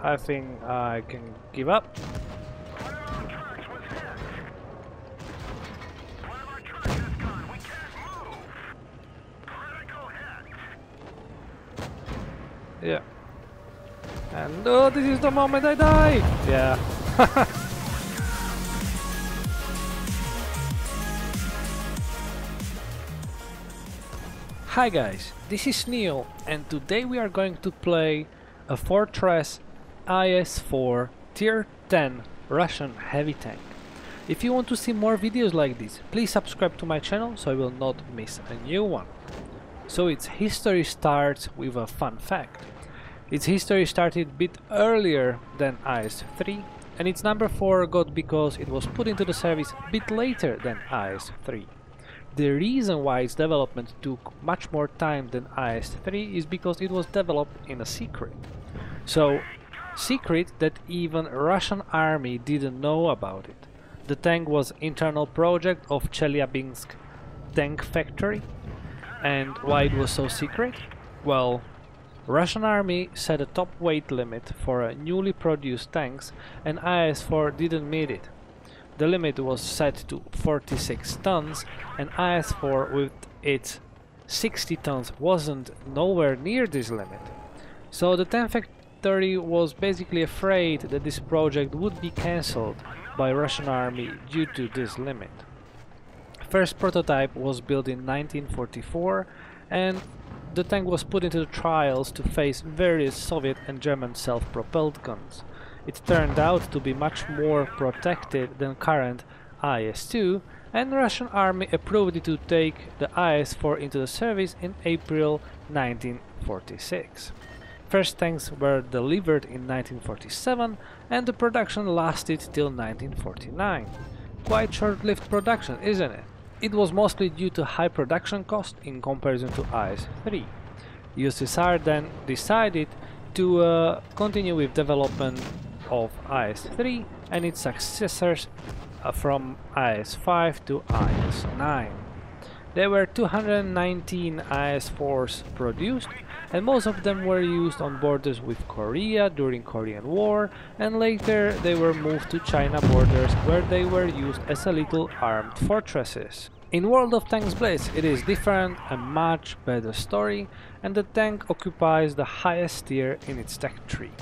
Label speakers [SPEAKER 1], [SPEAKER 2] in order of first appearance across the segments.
[SPEAKER 1] I think I can give up. Yeah. And oh, this is the moment I die! Yeah. Hi guys, this is Neaul and today we are going to play a Fortress IS-4 Tier 10 Russian heavy tank. If you want to see more videos like this, please subscribe to my channel so I will not miss a new one. So its history starts with a fun fact. Its history started a bit earlier than IS-3 and its number 4 got because it was put into the service a bit later than IS-3. The reason why its development took much more time than IS-3 is because it was developed in a secret. So, secret that even Russian army didn't know about it. The tank was internal project of Chelyabinsk tank factory and why it was so secret? Well, Russian army set a top weight limit for newly produced tanks and IS-4 didn't meet it. The limit was set to 46 tons and IS-4 with its 60 tons wasn't nowhere near this limit. So the tank factory was basically afraid that this project would be cancelled by Russian army due to this limit. First prototype was built in 1944 and the tank was put into the trials to face various Soviet and German self-propelled guns. It turned out to be much more protected than current IS-2 and Russian army approved it to take the IS-4 into the service in April 1946. First tanks were delivered in 1947 and the production lasted till 1949. Quite short-lived production, isn't it? It was mostly due to high production cost in comparison to IS-3. USSR then decided to uh, continue with development of IS-3 and its successors uh, from IS-5 to IS-9. There were 219 IS-4s produced and most of them were used on borders with Korea during Korean War and later they were moved to China borders where they were used as a little armed fortresses. In World of Tanks Blitz it is different, a much better story and the tank occupies the highest tier in its tech tree.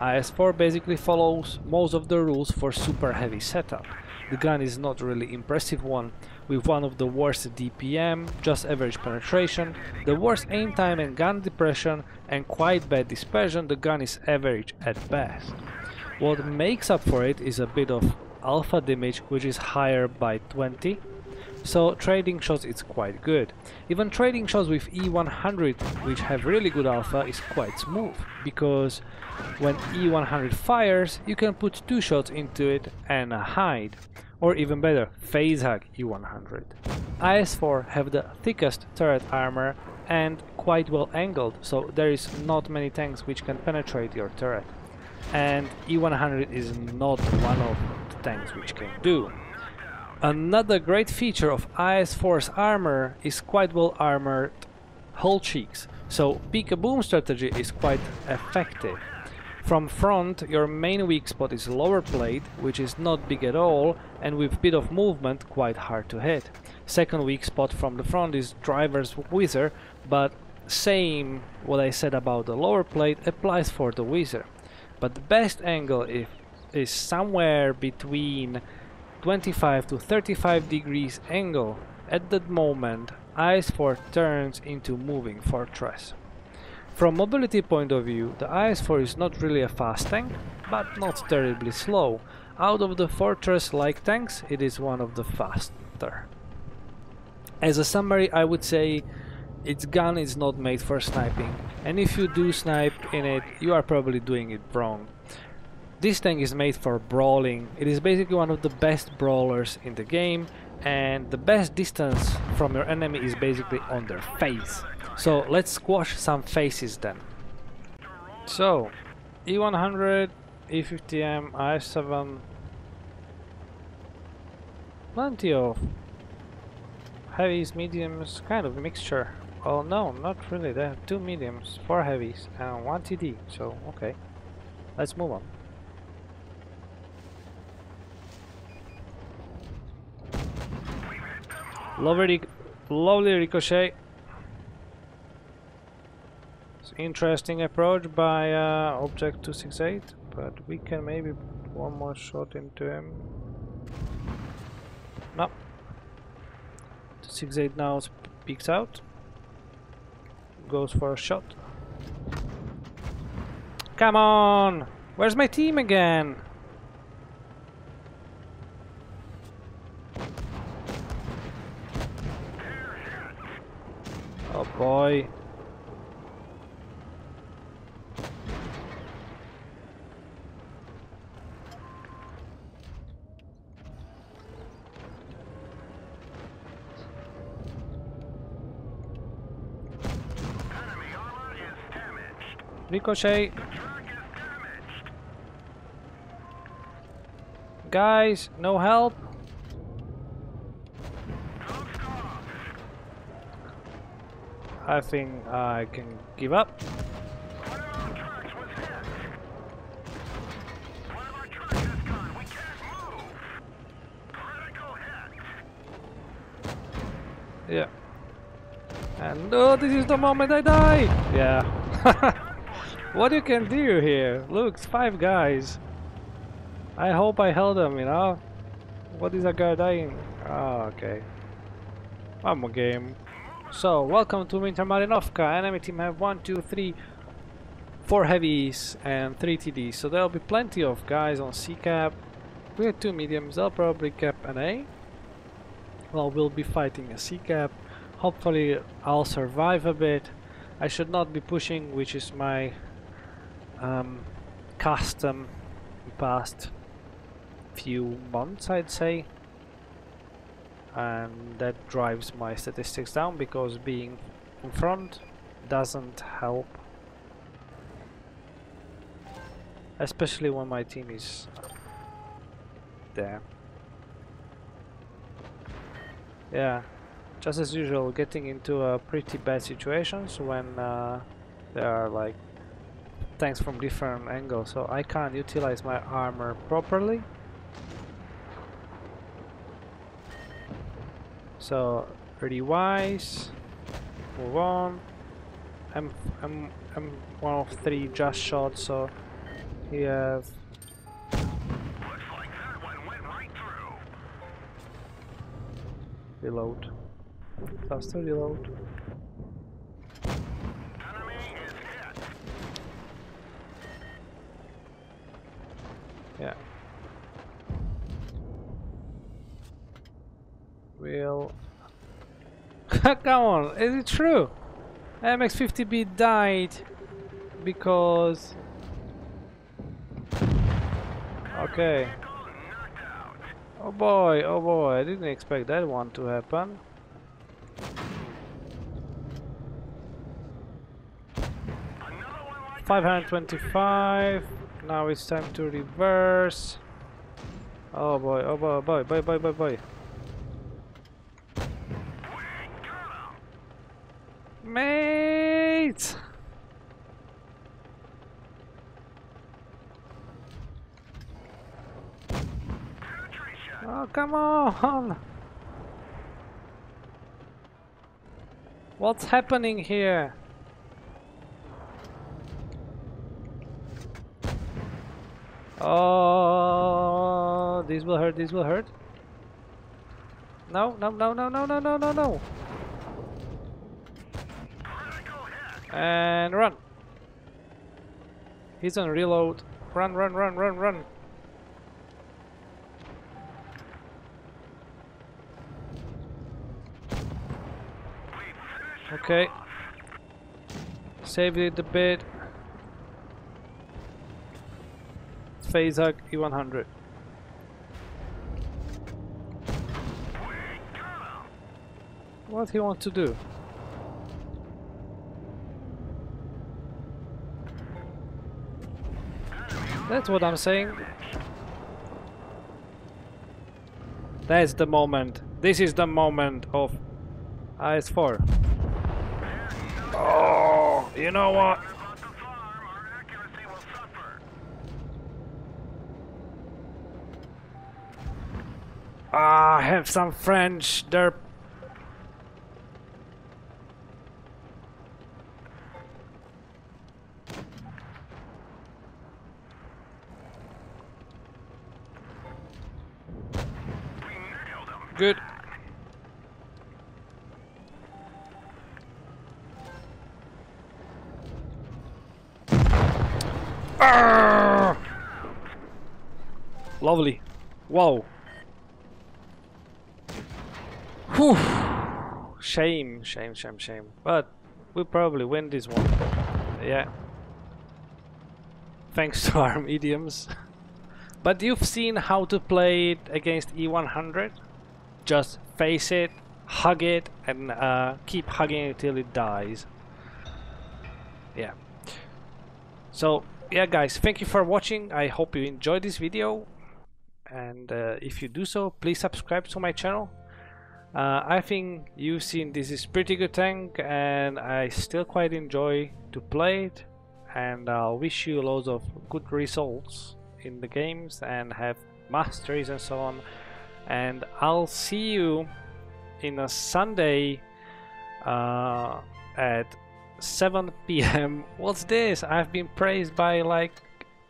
[SPEAKER 1] IS-4 basically follows most of the rules for super heavy setup. The gun is not really impressive one, with one of the worst DPM, just average penetration, the worst aim time and gun depression, and quite bad dispersion, the gun is average at best. What makes up for it is a bit of alpha damage, which is higher by 20, so trading shots is quite good. Even trading shots with E100, which have really good alpha, is quite smooth, because when E100 fires, you can put two shots into it and hide. Or even better, face hug E100. IS-4 have the thickest turret armor and quite well angled, so there is not many tanks which can penetrate your turret. And E100 is not one of the tanks which can do. Another great feature of IS-4's armor is quite well armored hull cheeks, so peek-a-boo strategy is quite effective. From front, your main weak spot is lower plate, which is not big at all, and with bit of movement quite hard to hit. Second weak spot from the front is driver's visor, but same what I said about the lower plate applies for the visor. But the best angle is, is somewhere between 25 to 35 degrees angle. At that moment, IS-4 turns into moving fortress. From mobility point of view, the IS-4 is not really a fast tank, but not terribly slow. Out of the fortress-like tanks, it is one of the faster. As a summary, I would say its gun is not made for sniping, and if you do snipe in it, you are probably doing it wrong. This tank is made for brawling. It is basically one of the best brawlers in the game and the best distance from your enemy is basically on their face. So let's squash some faces then. So, E100, E50M, IS-7, plenty of heavies, mediums, kind of mixture. Well, no, not really. They have two mediums, four heavies, and one TD. So, okay. Let's move on. Lovely, lovely ricochet. It's interesting approach by uh, Object 268, but we can maybe put one more shot into him. No. 268 now peeks out. Goes for a shot. Come on! Where's my team again? Oh boy. Ricochet. Guys, no help. I think I can give up. Yeah. And oh, this is the moment I die! Yeah. what you can do here? Look, five guys. I hope I held them, you know? What is a guy dying? Oh, okay. One more game. So, welcome to Winter Malinovka. Enemy team have one, two, three, four heavies and 3 TDs. So there'll be plenty of guys on C cap. We have two mediums, they'll probably cap an A. Well, we'll be fighting a C cap. Hopefully I'll survive a bit. I should not be pushing, which is my um, custom past few months I'd say and that drives my statistics down because being in front doesn't help. Especially when my team is there. Yeah just as usual getting into a pretty bad situations when uh, there are like tanks from different angles so I can't utilize my armor properly So pretty wise. Move on. I'm I'm I'm one of three just shot, so he have reload. Faster reload. Yeah. Will. Ah, come on, is it true? MX-50B died because... Okay. Oh boy, oh boy, I didn't expect that one to happen. Five hundred twenty-five. Now it's time to reverse. Oh boy, oh boy, oh boy, boy, boy, boy, boy. Mate! Oh, come on! What's happening here? Oh, this will hurt, this will hurt. No, no, no, no, no, no, no, no, no. And run. He's on reload. Run, run, run, run, run. Okay. Save it a bit. Face hug E100. What he want to do? That's what I'm saying. That's the moment. This is the moment of IS-4. Oh, you know what? I have some French. They're Lovely. Wow. Whew. Shame, shame, shame, shame. But we'll probably win this one. Yeah. Thanks to our mediums. but you've seen how to play it against E100? Just face it, hug it, and uh, keep hugging it till it dies. Yeah. So, yeah guys, thank you for watching. I hope you enjoyed this video. And uh, if you do so, please subscribe to my channel. Uh, I think you've seen this is pretty good tank and I still quite enjoy to play it and I'll wish you loads of good results in the games and have masteries and so on and I'll see you in a Sunday uh, at 7 p.m. What's this? I've been praised by like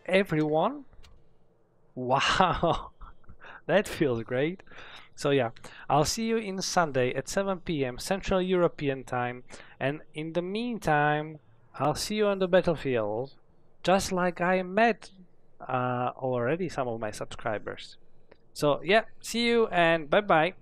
[SPEAKER 1] everyone. Wow, that feels great. So yeah, I'll see you in Sunday at 7 p.m. Central European time. And in the meantime, I'll see you on the battlefield, just like I met uh, already some of my subscribers. So yeah, see you and bye bye.